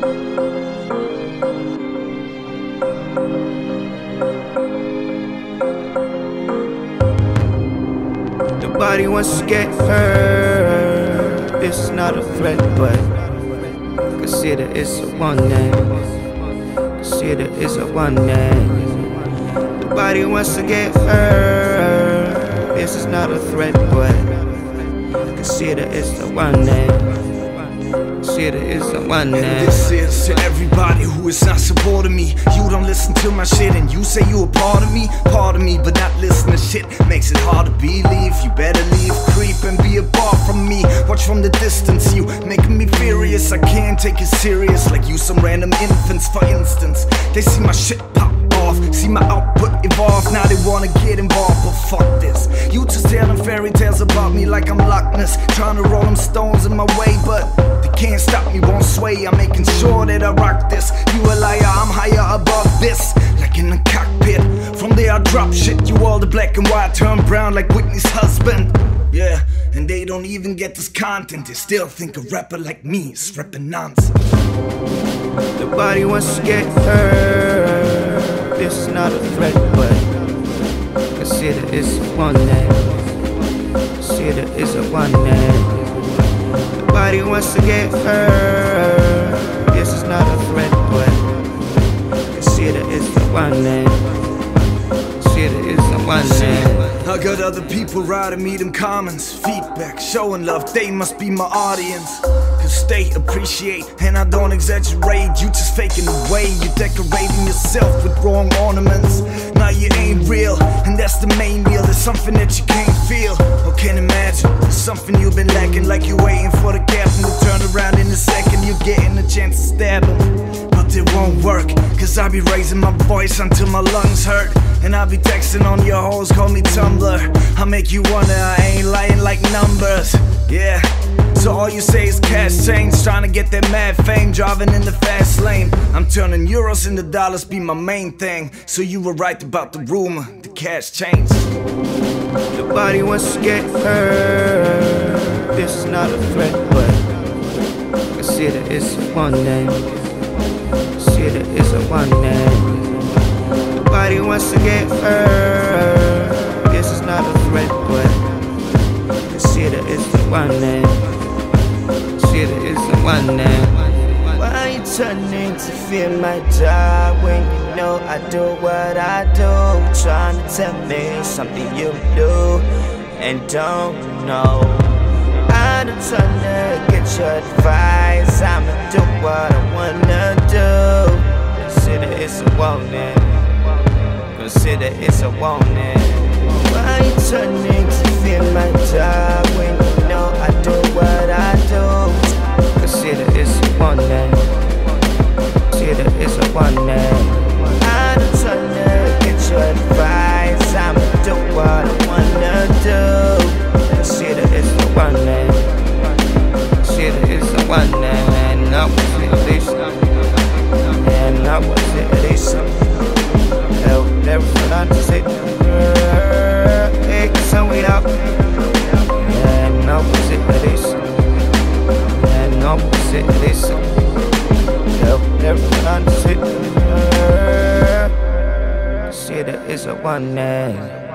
Nobody wants to get hurt. It's not a threat, but consider it's a one name. Consider it's a one name. Nobody wants to get hurt. This is not a threat, but consider it's a one name. A one name. And this is to everybody who is not supporting me. You don't listen to my shit and you say you a part of me. Part of me, but not listen to shit makes it hard to believe. You better leave, creep, and be apart from me. Watch from the distance, you making me furious. I can't take it serious like you, some random infants, for instance. They see my shit pop off, see my output evolve. Now they wanna get involved, but fuck this. You just telling fairy tales about me like I'm Loch Ness, trying to roll them stones in my way, but can't stop me, won't sway. I'm making sure that I rock this. You a liar, I'm higher above this, like in the cockpit. From there I drop shit. You all the black and white turn brown like Whitney's husband. Yeah, and they don't even get this content. They still think a rapper like me is rapping nonsense. Nobody wants to get hurt. This is not a threat, but consider it's a one name. Consider it's a one Nobody wants to get hurt. This is not a threat, but consider it's a one name. It's. I got other people writing me them comments, feedback, showing love. They must be my audience. Cause they appreciate, and I don't exaggerate. You just faking away. You're decorating yourself with wrong ornaments. Now you ain't real, and that's the main deal. There's something that you can't feel something you've been lacking, like you're waiting for the captain to turn around in a second. You're getting a chance to stab him. But it won't work, cause I be raising my voice until my lungs hurt. And I'll be texting on your hoes, call me Tumblr. I make you wonder, I ain't lying like numbers. Yeah. So all you say is cash change, trying to get that mad fame, driving in the fast lane. I'm turning euros into dollars, be my main thing. So you were right about the rumor, the cash change. Nobody wants to get hurt. This is not a threat, but consider it's one name. Consider it's a one name. Nobody wants to get hurt. This is not a threat, but consider it's a one name. Consider it's a one name. Why you turning to fear my job when you know I do what I do? Trying to tell me something you do and don't know. I done trying to get your advice. I'ma do what I wanna do. Consider it's a warning. Consider it's a warning. Why you turning to fear my job when you know I do what I do? Consider it's a warning. Consider it's a warning. I done trying to get your advice. I'ma do what I wanna do. Consider it's a warning. De it's a one name.